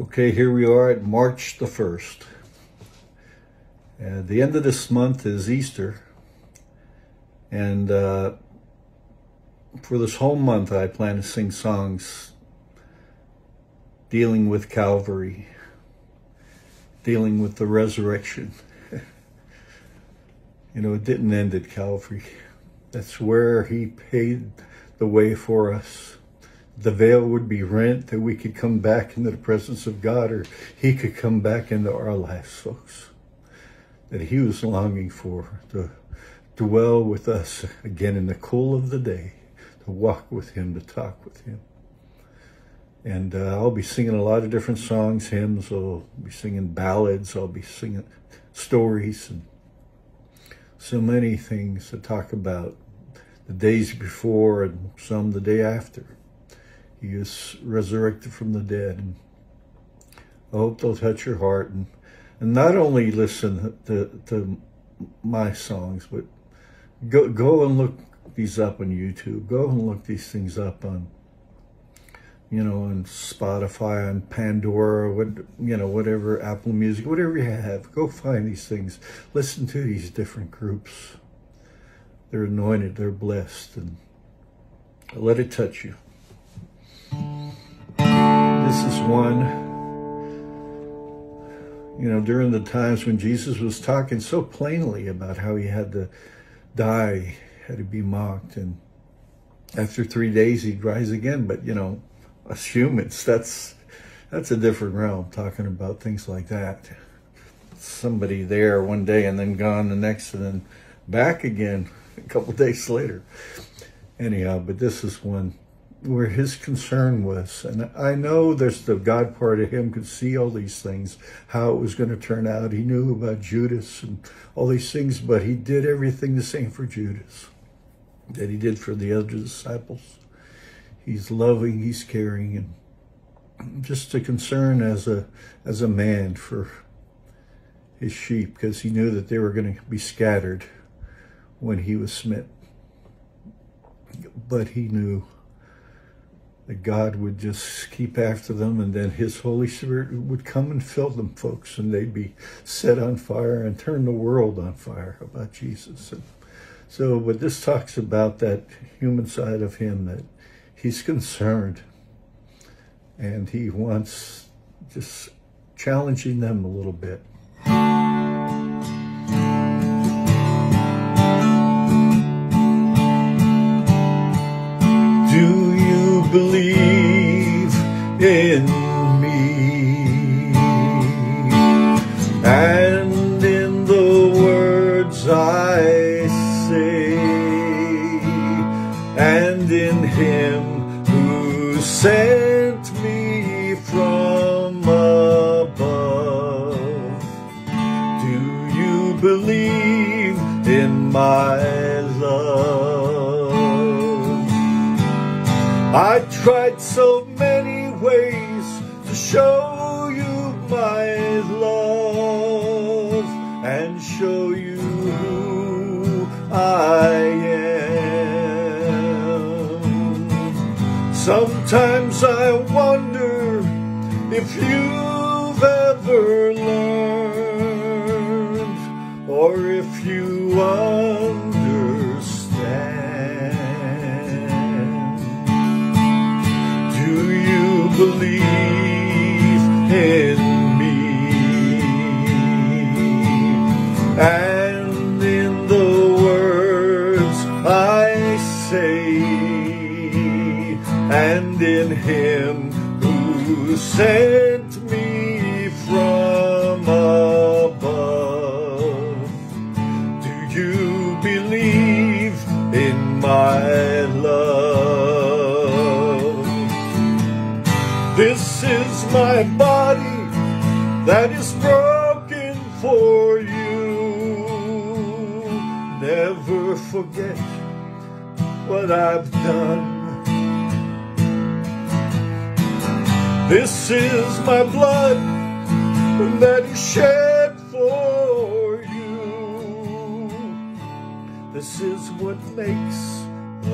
Okay, here we are at March the 1st. Uh, the end of this month is Easter. And uh, for this whole month, I plan to sing songs dealing with Calvary, dealing with the resurrection. you know, it didn't end at Calvary. That's where he paid the way for us the veil would be rent, that we could come back into the presence of God, or He could come back into our lives, folks. That He was longing for to dwell with us again in the cool of the day, to walk with Him, to talk with Him. And uh, I'll be singing a lot of different songs, hymns. I'll be singing ballads. I'll be singing stories and so many things to talk about the days before and some the day after. He is resurrected from the dead. And I hope they'll touch your heart and, and not only listen to, to my songs, but go, go and look these up on YouTube. Go and look these things up on, you know, on Spotify, on Pandora, what, you know, whatever, Apple Music, whatever you have. Go find these things. Listen to these different groups. They're anointed, they're blessed, and let it touch you. One, you know, during the times when Jesus was talking so plainly about how he had to die, had to be mocked, and after three days he'd rise again. But, you know, us humans, that's that's a different realm, talking about things like that. Somebody there one day and then gone the next and then back again a couple days later. Anyhow, but this is one where his concern was. And I know there's the God part of him could see all these things, how it was going to turn out. He knew about Judas and all these things, but he did everything the same for Judas that he did for the other disciples. He's loving, he's caring, and just a concern as a as a man for his sheep because he knew that they were going to be scattered when he was smitten. But he knew that God would just keep after them and then his Holy Spirit would come and fill them, folks, and they'd be set on fire and turn the world on fire about Jesus. And so, but this talks about that human side of him that he's concerned and he wants just challenging them a little bit. Believe in me and in the words I say and in him who sent me from above. Do you believe in my I tried so many ways to show you my love and show you who I am. Sometimes I wonder if you've ever learned or if you believe in me. And in the words I say and in him who sent me from that is broken for you. Never forget what I've done. This is my blood that is shed for you. This is what makes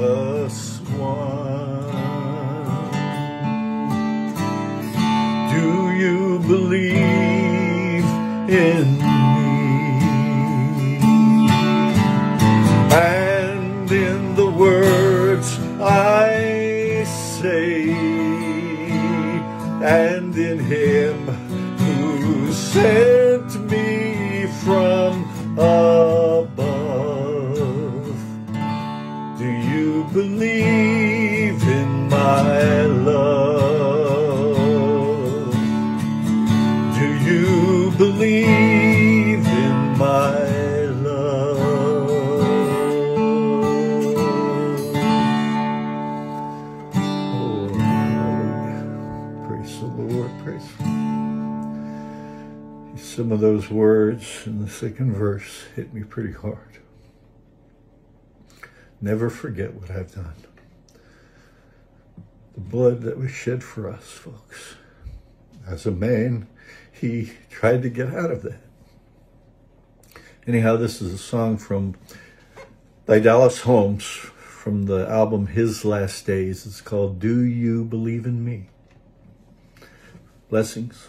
us one. Do you believe in believe in my love? Oh. Praise the Lord. Praise. Some of those words in the second verse hit me pretty hard. Never forget what I've done. The blood that was shed for us, folks. As a man, he tried to get out of that. Anyhow, this is a song from by Dallas Holmes from the album His Last Days. It's called Do You Believe in Me? Blessings.